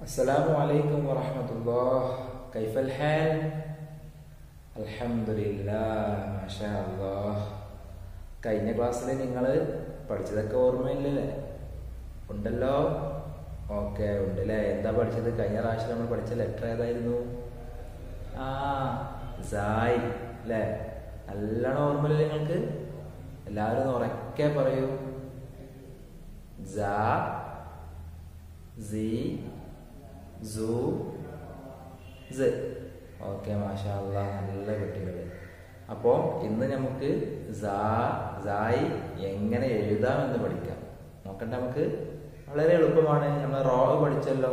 السلام عليكم ورحمة الله كيف الحال؟ الحمد لله ما شاء الله കഴിഞ്ഞ ക്ലാസ്സിൽ നിങ്ങൾ പഠിച്ചതൊക്കെ ഓർമ്മയില്ലല്ലേ ഉണ്ടല്ലോ ഓക്കെ ഉണ്ടല്ലേ എന്താ പഠിച്ചത് കഴിഞ്ഞ പ്രാവശ്യം നമ്മൾ പഠിച്ച ലെറ്റർ ഏതായിരുന്നു ആ സായ് അല്ലേ നല്ലോണം ഓർമ്മയില്ലേ നിങ്ങൾക്ക് എല്ലാവരും ഒന്ന് ഉറക്കെ പറയൂ ജാ സി സു സ്. ഓക്കെ മാഷാല്ല നല്ല കുട്ടികൾ അപ്പോൾ ഇന്ന് നമുക്ക് സായി എങ്ങനെ എഴുതാമെന്ന് പഠിക്കാം. നോക്കണ്ട നമുക്ക്? വളരെ എളുപ്പമാണ്. നമ്മൾ റോവ് പഠിച്ചല്ലോ.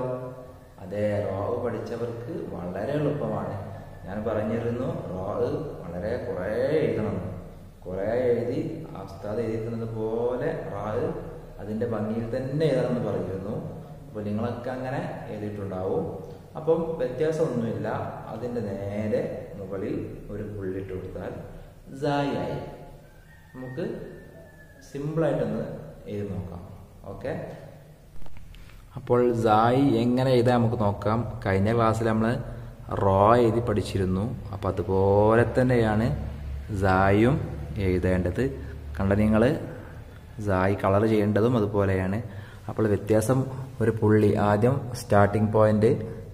അതെ റോവ് പഠിച്ചവർക്ക് വളരെ എളുപ്പമാണ്. ഞാൻ പറഞ്ഞിരുന്നു റോവ് വളരെ കുറേ എഴുതണം. കുറേ എഴുതി അവസ്ഥ എഴുതിക്കുന്നത് പോലെ റാവ് അതിന്റെ ഭംഗിയിൽ തന്നെ എഴുതണമെന്ന് പറഞ്ഞിരുന്നു. അപ്പോൾ നിങ്ങളൊക്കെ അങ്ങനെ എഴുതിയിട്ടുണ്ടാവും. അപ്പം വ്യത്യാസമൊന്നുമില്ല. അതിന്റെ നേരെ മുകളിൽ ഒരു പുള്ളിട്ട് കൊടുത്താൽ സായി നമുക്ക് സിമ്പിളായിട്ടൊന്ന് എഴുതി നോക്കാം. ഓക്കെ അപ്പോൾ സായി എങ്ങനെ എഴുതാൻ നമുക്ക് നോക്കാം. കഴിഞ്ഞ ക്ലാസ്സിൽ നമ്മൾ റോ എഴുതി പഠിച്ചിരുന്നു. അപ്പോൾ അതുപോലെ തന്നെയാണ് സായും എഴുതേണ്ടത്. കണ്ട നിങ്ങൾ സായി കളർ ചെയ്യേണ്ടതും അതുപോലെയാണ്. അപ്പോൾ വ്യത്യാസം ഒരു പുള്ളി. ആദ്യം സ്റ്റാർട്ടിംഗ് പോയിന്റ്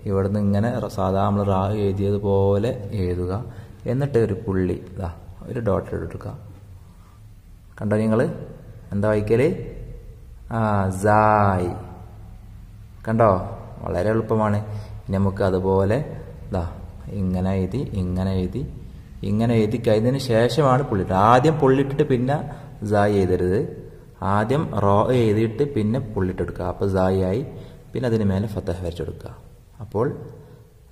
ഇവിടുന്ന് ഇങ്ങനെ സാധാ നമ്മൾ റാ എഴുതിയതുപോലെ എഴുതുക. എന്നിട്ട് ഒരു പുള്ളി ഇതാ ഒരു ഡോട്ട് എടുക്കുക. കണ്ടോ നിങ്ങൾ എന്താ വായിക്കൽ? ആ സായ് കണ്ടോ? വളരെ എളുപ്പമാണ്. ഇനി നമുക്ക് അതുപോലെ ഇതാ ഇങ്ങനെ എഴുതി ഇങ്ങനെ എഴുതി ഇങ്ങനെ എഴുതി കഴിഞ്ഞതിന് ശേഷമാണ് പുള്ളിട്ട് ആദ്യം പുള്ളിട്ടിട്ട് പിന്നെ സായി എഴുതരുത്. ആദ്യം റോ എഴുതിയിട്ട് പിന്നെ പുള്ളിട്ടെടുക്കുക. അപ്പോൾ സായി പിന്നെ അതിന് മേലെ ഫത്തഹ് വരച്ചെടുക്കുക. അപ്പോൾ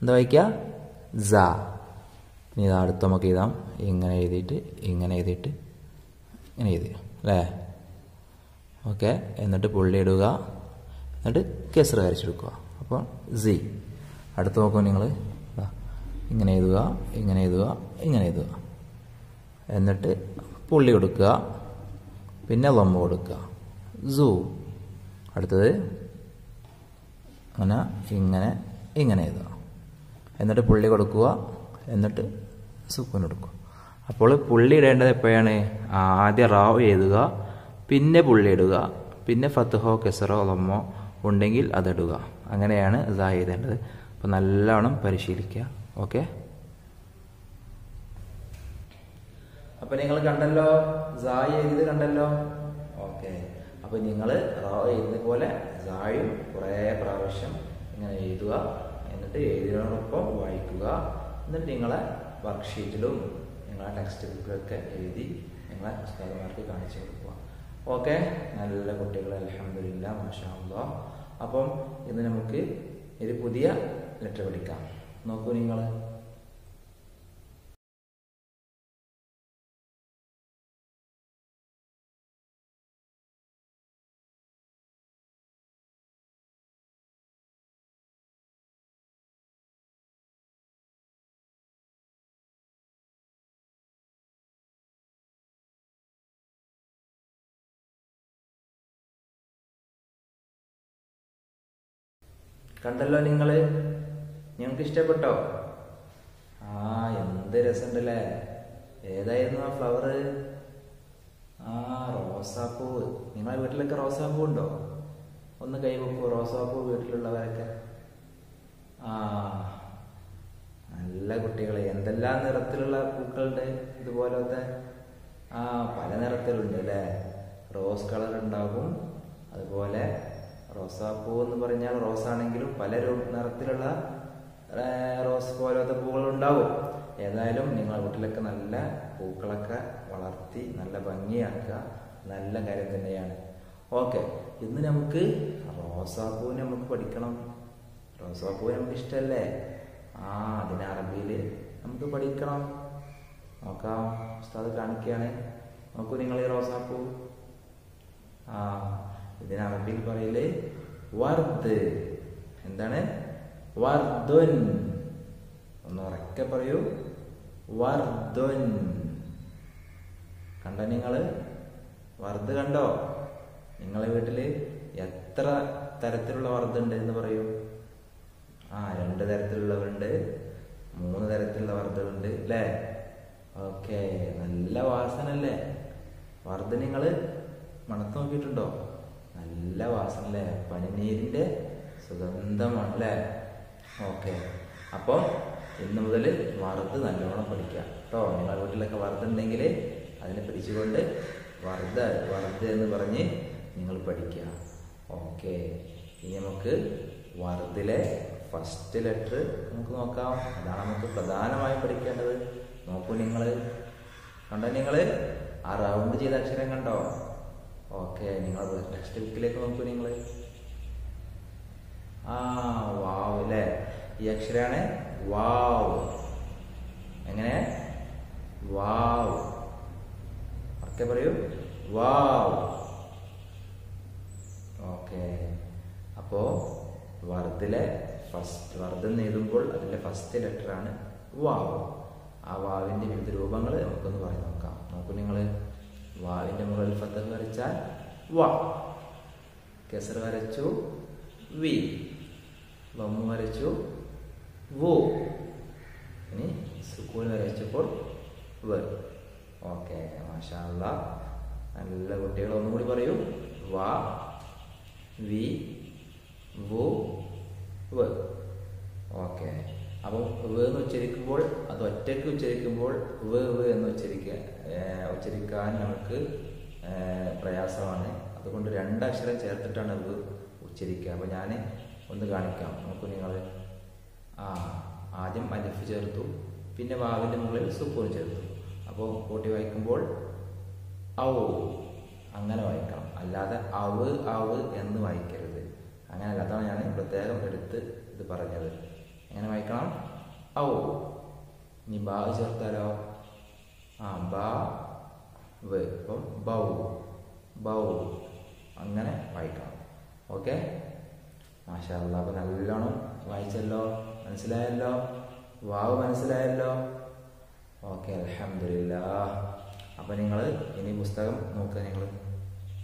എന്താ വായിക്കുക? സ. ഇനി ഇത് അടുത്ത് നമുക്ക് എഴുതാം. ഇങ്ങനെ എഴുതിയിട്ട് ഇങ്ങനെ എഴുതിയിട്ട് ഇങ്ങനെ എഴുതി. അല്ലേ? ഓക്കെ. എന്നിട്ട് പുള്ളി ഇടുക. എന്നിട്ട് കെസർ വരച്ചെടുക്കുക. അപ്പോൾ സി. അടുത്ത് നോക്കൂ നിങ്ങൾ ഇങ്ങനെ എഴുതുക ഇങ്ങനെ എഴുതുക ഇങ്ങനെ എഴുതുക. എന്നിട്ട് പുള്ളി കൊടുക്കുക. പിന്നെ ലമ്മ കൊടുക്കുക സൂ. അടുത്തത് അങ്ങനെ ഇങ്ങനെ ഇങ്ങനെ എഴുതുക. എന്നിട്ട് പുള്ളി കൊടുക്കുക എന്നിട്ട് സുക്കൂൻ കൊടുക്കുക. അപ്പോൾ പുള്ളി ഇടേണ്ടത് എപ്പോഴാണ്? ആദ്യം റാവ് എഴുതുക പിന്നെ പുള്ളി ഇടുക പിന്നെ ഫത്തുഹോ കെസറോ ലമ്മോ ഉണ്ടെങ്കിൽ അതിടുക അങ്ങനെയാണ് ഇതാ എഴുതേണ്ടത്. അപ്പോൾ നല്ലവണ്ണം പരിശീലിക്കുക. ഓക്കെ? അപ്പൊ നിങ്ങൾ കണ്ടല്ലോ സായി എഴുതി കണ്ടല്ലോ? ഓക്കെ. അപ്പൊ നിങ്ങൾ എഴുതുന്ന പോലെ സായും കുറേ പ്രാവശ്യം ഇങ്ങനെ എഴുതുക. എന്നിട്ട് എഴുതിനോടൊപ്പം വായിക്കുക. എന്നിട്ട് നിങ്ങളെ വർക്ക്ഷീറ്റിലും നിങ്ങളെ ടെക്സ്റ്റ് ബുക്കിലൊക്കെ എഴുതി നിങ്ങളെ പുസ്തകന്മാർക്ക് കാണിച്ചു കൊടുക്കുക. ഓക്കെ? നല്ല കുട്ടികൾ അലഹമില്ല മാഷാ അപ്പം ഇന്ന് നമുക്ക് ഒരു പുതിയ ലെറ്റർ പഠിക്കാം. നോക്കൂ നിങ്ങൾ കണ്ടല്ലോ നിങ്ങൾ? ഞങ്ങൾക്ക് ഇഷ്ടപ്പെട്ടോ? ആ എന്ത് രസമുണ്ടല്ലേ. ഏതായിരുന്നു ആ ഫ്ലവർ ആ റോസാപ്പൂവ് നിങ്ങളെ വീട്ടിലൊക്കെ റോസാപ്പൂ ഉണ്ടോ? ഒന്ന് കൈവെക്കൂ റോസാപ്പൂ വീട്ടിലുള്ളവരൊക്കെ. ആ നല്ല കുട്ടികളെ. എന്തെല്ലാം നിറത്തിലുള്ള പൂക്കളുണ്ട് ഇതുപോലത്തെ? ആ പല നിറത്തിലുണ്ട് അല്ലേ? റോസ് കളർ ഉണ്ടാകും അതുപോലെ റോസാപ്പൂ എന്ന് പറഞ്ഞാൽ റോസ് ആണെങ്കിലും പല നിറത്തിലുള്ള റോസ് പോലത്തെ പൂക്കൾ ഉണ്ടാവും. ഏതായാലും നിങ്ങളെ വീട്ടിലൊക്കെ നല്ല പൂക്കളൊക്കെ വളർത്തി നല്ല ഭംഗിയാക്കുക. നല്ല കാര്യം തന്നെയാണ്. ഓക്കെ ഇന്ന് നമുക്ക് റോസാപ്പൂവിനെ നമുക്ക് പഠിക്കണം. റോസാപ്പൂ നമുക്ക് ഇഷ്ടമല്ലേ ആ അതിന് അറബിയിൽ നമുക്ക് പഠിക്കണം. നോക്കാം. ഉസ്താദ് കാണിക്കുകയാണ്. നോക്കൂ നിങ്ങൾ ഈ റോസാപ്പൂ. ആ. ഇതിന് അറബിയിൽ പറയൽ? വർദ്. എന്താണ്? വർദ്ദുൻ ഒന്ന് ഉറക്കെ പറയൂ. വർദ്ദുൻ കണ്ടോ നിങ്ങൾ വർദ്ധ കണ്ടോ? നിങ്ങളെ വീട്ടിൽ എത്ര തരത്തിലുള്ള വർദ്ധ ഉണ്ട് എന്ന് പറയൂ. ആ രണ്ട് തരത്തിലുള്ളവരുണ്ട്. മൂന്ന് തരത്തിലുള്ള വർദ്ധകളുണ്ട് അല്ലേ? ഓക്കെ നല്ല വാസന അല്ലേ വർദ്ധ നിങ്ങൾ മണത്ത് നോക്കിയിട്ടുണ്ടോ? നല്ല വാസന അല്ലേ? പനിനീരിന്റെ സുഗന്ധമാണ് അല്ലേ? ഓക്കെ. അപ്പം ഇന്ന് മുതൽ വറുത്ത് നല്ലോണം പഠിക്കാം കേട്ടോ നിങ്ങളുടെ വീട്ടിലൊക്കെ വറുത്തുണ്ടെങ്കിൽ അതിനെ പിടിച്ചുകൊണ്ട് വറുത വറുത് എന്ന് പറഞ്ഞ് നിങ്ങൾ പഠിക്കുക. ഓക്കെ. ഇനി നമുക്ക് വറുതിലെ ഫസ്റ്റ് ലെറ്റർ നമുക്ക് നോക്കാം. അതാണ് നമുക്ക് പ്രധാനമായും പഠിക്കേണ്ടത്. നോക്കൂ നിങ്ങൾ കണ്ടോ നിങ്ങൾ ആ റൗണ്ട് ചെയ്ത അക്ഷരം കണ്ടോ? ഓക്കെ നിങ്ങൾ ടെക്സ്റ്റ് ബുക്കിലേക്ക് നോക്കൂ നിങ്ങൾ ആ വാവ് അല്ലേ ഈ അക്ഷരാണ് വാവ് എങ്ങനെ? വാവ് ഒക്കെ പറയൂ. വാവ് ഓക്കെ. അപ്പോ വർദ്ധിലെ ഫസ്റ്റ് വർദ്ധം എഴുതുമ്പോൾ അതിലെ ഫസ്റ്റ് ലെറ്റർ ആണ് വാവ് ആ വാവിന്റെ വിവിധ രൂപങ്ങൾ നമുക്കൊന്ന് പറഞ്ഞു നോക്കാം. നോക്കൂ നിങ്ങൾ വാവിന്റെ മുകളിൽ ഫത്തഹ് വരച്ചാൽ വ. കെസർ വരച്ചു വി. വമ്മ വരച്ചു വോ. ഇനി സുക്കൂൻ വരച്ചപ്പോൾ വ. ഓക്കെ മാഷാല്ല നല്ല കുട്ടികൾ ഒന്നുകൂടി പറയൂ. വ വി വു വ. ഓക്കെ. അപ്പം വ എന്ന് ഉച്ചരിക്കുമ്പോൾ അത് ഒറ്റയ്ക്ക് ഉച്ചരിക്കുമ്പോൾ വേ വേ എന്ന് ഉച്ചരിക്കുക ഉച്ചരിക്കാൻ നമുക്ക് പ്രയാസമാണ്. അതുകൊണ്ട് രണ്ടക്ഷരം ചേർത്തിട്ടാണ് വ ഉച്ചരിക്കുക. അപ്പോൾ ഞാൻ ഒന്ന് കാണിക്കാം. നമുക്ക് നിങ്ങൾ ആ ആദ്യം അലിഫ് ചേർത്തു. പിന്നെ വാവിന്റെ മുകളിൽ സുപ്പൂർ ചേർത്തു. അപ്പോൾ കൂട്ടി വായിക്കുമ്പോൾ ഔ. അങ്ങനെ വായിക്കണം അല്ലാതെ അവ് അവ് എന്ന് വായിക്കരുത്. അങ്ങനെ അതാണ് ഞാൻ പ്രത്യേകം എടുത്ത് ഇത് പറഞ്ഞത്. എങ്ങനെ വായിക്കണം? ഔ. ഇനി ബാ ചേർത്താലോ? ആ ബാ വ്. ബൗ. ബൗ. അങ്ങനെ വായിക്കണം. ഓക്കെ? മാഷാല്ല അപ്പൊ നല്ലോണം വായിച്ചല്ലോ? മനസ്സിലായല്ലോ? വാവ് മനസ്സിലായല്ലോ? ഓക്കെ അലഹമില്ല അപ്പം നിങ്ങൾ ഇനി പുസ്തകം നോക്കുക നിങ്ങൾ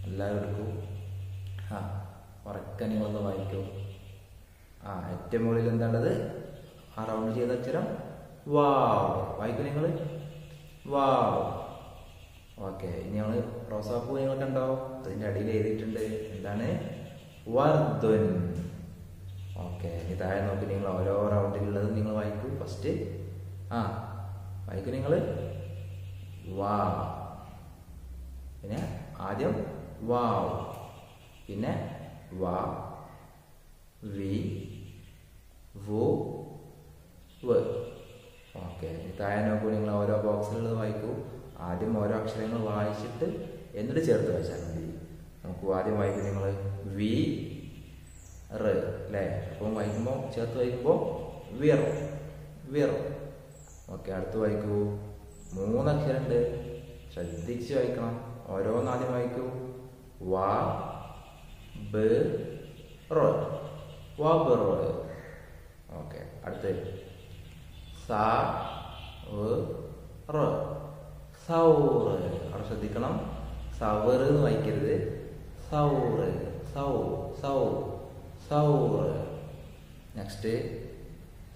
എല്ലാവരും എടുക്കൂ. ആ ഉറക്കെ നിങ്ങളൊന്ന് വായിക്കൂ. ആ ഏറ്റവും മുകളിൽ എന്താണത് ആ റൗണ്ട് ചെയ്ത അക്ഷരം വാവ്. വായിക്കും നിങ്ങൾ വാവ്. ഓക്കെ ഇനി ഞങ്ങൾ റോസാപ്പൂ നിങ്ങൾ കണ്ടോ? അതിന്റെ അടിയിൽ എഴുതിയിട്ടുണ്ട്. എന്താണ്? വർദ്ധൻ ഓക്കെ ഇനി താഴെ നോക്കി നിങ്ങൾ ഓരോ റൗണ്ടിലുള്ളത് നിങ്ങൾ വായിക്കൂ. ഫസ്റ്റ് ആ വായിക്കൂ നിങ്ങൾ വാ പിന്നെ ആദ്യം വാവ്. പിന്നെ വി വു വ് ഓക്കെ താഴെ നിങ്ങൾ ഓരോ ബോക്സിലുള്ളത് വായിക്കൂ. ആദ്യം ഓരോ അക്ഷരങ്ങൾ വായിച്ചിട്ട് എന്നിട്ട് ചേർത്ത് വെച്ചാൽ മതി. നമുക്ക് ആദ്യം വായിക്കും നിങ്ങൾ വി റ് അല്ലേ അപ്പം വായിക്കുമ്പോൾ ചേർത്ത് വായിക്കുമ്പോൾ വിറ വിറ ഓക്കെ അടുത്ത് വായിക്കൂ. മൂന്നക്ഷരമുണ്ട് ശ്രദ്ധിച്ച് വായിക്കണം. ഓരോന്നാദ്യം വായിക്കൂ. വാ ബ് റോ. വാ ബ് റോ. ഓക്കെ അടുത്ത് സാ സൗറ്. അവിടെ ശ്രദ്ധിക്കണം. സവറ് എന്ന് വായിക്കരുത്. സൗറ്. സൗ. സൗ. സൗറ്. നെക്സ്റ്റ്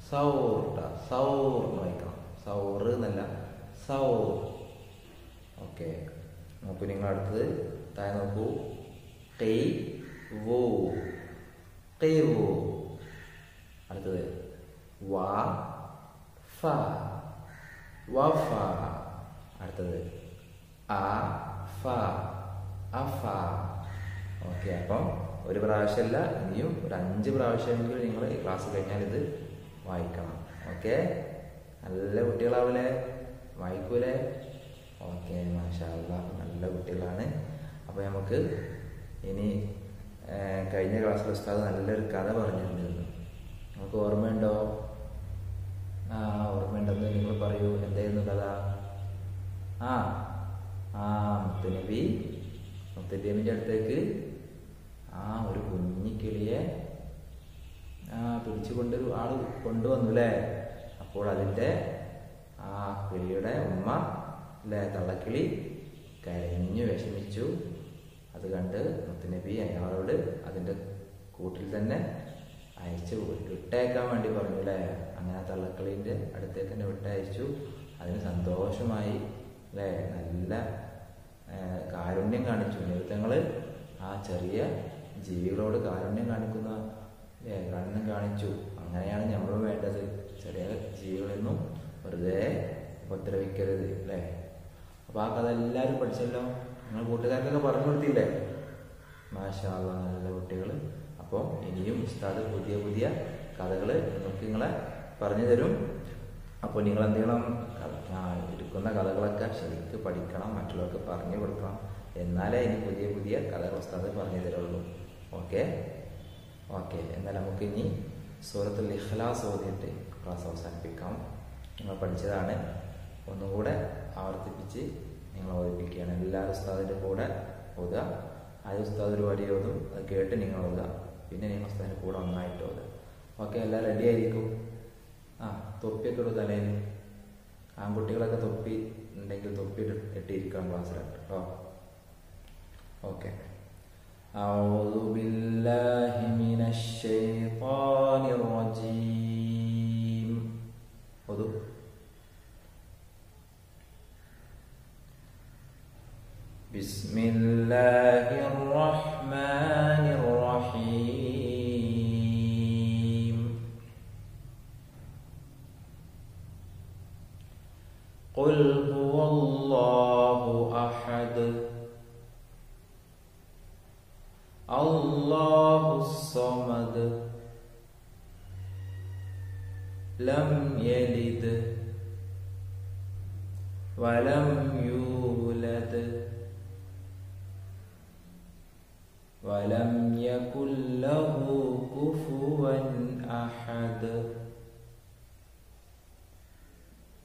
സൗർട്ട. സൗർ എന്ന് വായിക്കണം. സൗറ് എന്നല്ല. സൗർ ഓക്കെ നോക്കൂ നിങ്ങൾ അടുത്തത്. താഴെ നോക്കൂ. കൈ വോ. കൈ വോ. അടുത്തത്. വാ. ഫ. വഫ അടുത്തത് ആ ഫ അഫ ഓക്കെ അപ്പം ഒരു പ്രാവശ്യമല്ല ഇനിയും ഒരു അഞ്ച് പ്രാവശ്യമെങ്കിലും നിങ്ങൾ ഈ ക്ലാസ് കഴിഞ്ഞാൽ ഇത് വായിക്കണം. ഓക്കെ നല്ല കുട്ടികളാവൂലേ? വായിക്കൂലേ? ഓക്കെ മാഷാല്ല നല്ല കുട്ടികളാണ്. അപ്പോൾ നമുക്ക് ഇനി കഴിഞ്ഞ ക്ലാസ്സിൽ ഉസ്താദ് നല്ലൊരു കഥ പറഞ്ഞിട്ടുണ്ടായിരുന്നു നമുക്ക് ഓർമ്മയുണ്ടോ? ആ ഓർമ്മയുണ്ടെന്ന് നിങ്ങൾ പറയൂ. എന്തായിരുന്നു കഥ? ആ ആ മുത്തുനബി മുത്തനബിന്റെ അടുത്തേക്ക് ആ ഒരു കുഞ്ഞി കിളിയെ ആ പിടിച്ചുകൊണ്ട് ആൾ കൊണ്ടുവന്നു അല്ലേ അപ്പോൾ അതിന്റെ ആ കിളിയുടെ ഉമ്മ അല്ലേ തള്ളക്കിളി കരഞ്ഞു വിഷമിച്ചു. അത് കണ്ട് മുത്തുനബി അയാളോട് അതിന്റെ കൂട്ടിൽ തന്നെ അയച്ചു ഇട്ടേക്കാൻ വേണ്ടി പറഞ്ഞു അല്ലേ അങ്ങനെ തള്ളക്കളീന്റെ അടുത്തേക്ക് തന്നെ വിട്ടയച്ചു. അതിന് സന്തോഷമായി. അല്ലേ? നല്ല കാരുണ്യം കാണിച്ചു. നിമിത്തങ്ങൾ ആ ചെറിയ ജീവികളോട് കാരുണ്യം കാണിക്കുന്ന കാരുണ്യം കാണിച്ചു. അങ്ങനെയാണ് നമ്മൾ വേണ്ടത്. ചെറിയ ജീവികളൊന്നും വെറുതെ ഉപദ്രവിക്കരുത്. അല്ലേ? അപ്പോൾ ആ കഥ എല്ലാവരും പഠിച്ചല്ലോ? നിങ്ങൾ കൂട്ടുകാർക്കൊക്കെ പറഞ്ഞു കൊടുത്തില്ലേ? മാഷാ അല്ലാ, നല്ല കുട്ടികൾ അപ്പോൾ ഇനിയും ഉസ്താദ് പുതിയ പുതിയ കഥകൾ നിങ്ങൾക്ക് നിങ്ങളെ പറഞ്ഞു തരും അപ്പോൾ നിങ്ങൾ എന്ത് ചെയ്യണം എടുക്കുന്ന കഥകളൊക്കെ ശരിക്ക് പഠിക്കണം മറ്റുള്ളവർക്ക് പറഞ്ഞു കൊടുക്കണം. എന്നാലേ ഇനി പുതിയ പുതിയ കഥകൾ ഉസ്താദ് പറഞ്ഞു തരുള്ളൂ ഓക്കെ? ഓക്കെ. എന്നാൽ നമുക്ക് ഇനി സൂറത്തുൽ ഇഖ്ലാസ് ഓതിയിട്ട് ക്ലാസ് അവസാനിപ്പിക്കാം. നിങ്ങൾ പഠിച്ചതാണ്. ഒന്നുകൂടെ ആവർത്തിപ്പിച്ച് നിങ്ങൾ ഓതിപ്പിക്കുകയാണ്. എല്ലാ ഉസ്താദിന്റെ കൂടെ ഓതുക. ആദ്യ ഉസ്താദ് ഒരു ഓതും. അത് കേട്ട് നിങ്ങൾ ഓതുക. പിന്നെ നിങ്ങൾ ഉസ്താദിന്റെ കൂടെ ഒന്നായിട്ട് ഓതുക. ഓക്കെ? എല്ലാം റെഡി ആയിരിക്കും? ആ തൊപ്പിയൊക്കെ ഇടും തലയിൽ ആൺകുട്ടികളൊക്കെ തൊപ്പി ഉണ്ടെങ്കിൽ തൊപ്പി ഇട്ട് ഇട്ടിരിക്കണം ക്ലാസ്സിലായിട്ട് കേട്ടോ ഓക്കെ أعوذ بالله من الشيطان قل هو الله أحد. الله الصمد. لم يلد ولم يولد ولم يكن له كفوا أحد.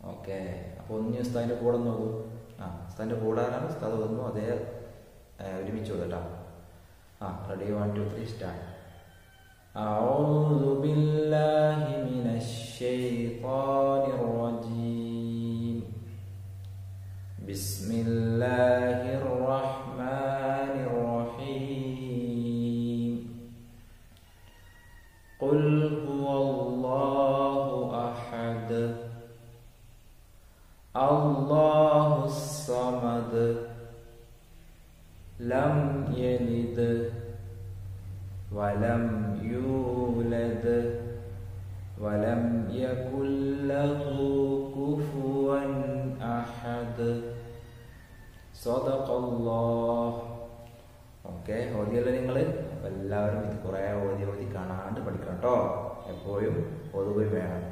Okay. ഒന്ന് ഉസ്താദിൻ്റെ കൂടെ നോക്കൂ ആ ഉസ്താദിൻ്റെ കൂടെ ആരാണ് ഉസ്താദ് വന്നു അതേ ഏ, ഒരുമിച്ച് ഓതട്ടാ ആ ready one two three start أعوذ بالله من الشيطان الرجيم بسم الله الرحمن okay ഓതിയല്ലോ നിങ്ങൾ അപ്പം എല്ലാവരും ഇത് കുറേ ഓതി ഓതി കാണാണ്ട് പഠിക്കണം കേട്ടോ. എപ്പോഴും ഓതുകയും വേണം.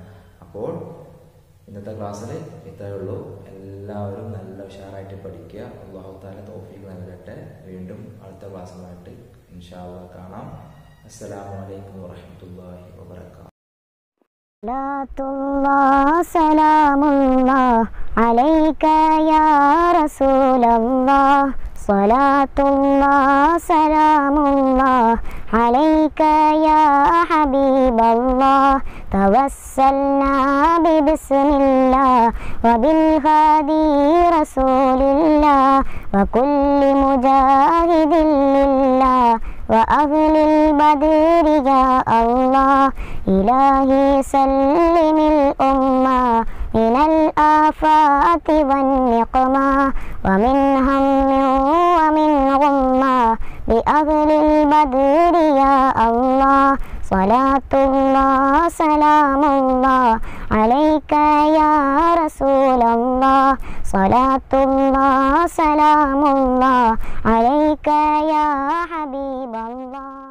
അപ്പോൾ ഇന്നത്തെ ക്ലാസ്സിൽ ഇത്രയേ ഉള്ളൂ. എല്ലാവരും നല്ല ഉഷാറായിട്ട് പഠിക്കുക. അള്ളാഹുത്താല തോഫിക്ക് നൽകട്ടെ. വീണ്ടും അടുത്ത ക്ലാസ്സുമായിട്ട് ഇൻഷാല്ല കാണാം. അസ്സലാമു അലൈക്കും വറഹമത്തല്ലാഹി വബർക്കാത്തു صلاة الله سلام الله عليك يا رسول الله. صلاة الله سلام الله عليك يا حبيب الله. توسلنا ببسم الله وبالهادي رسول الله وكل مجاهد لله وأهل البدر يا الله. إلهي سلم الأمة من الآفات والنقمة ومن هم ومن غمة. بأهل البدر يا الله صلاة الله سلام الله. عليك يا رسول الله صلاة الله سلام الله. عليك يا حبيب الله.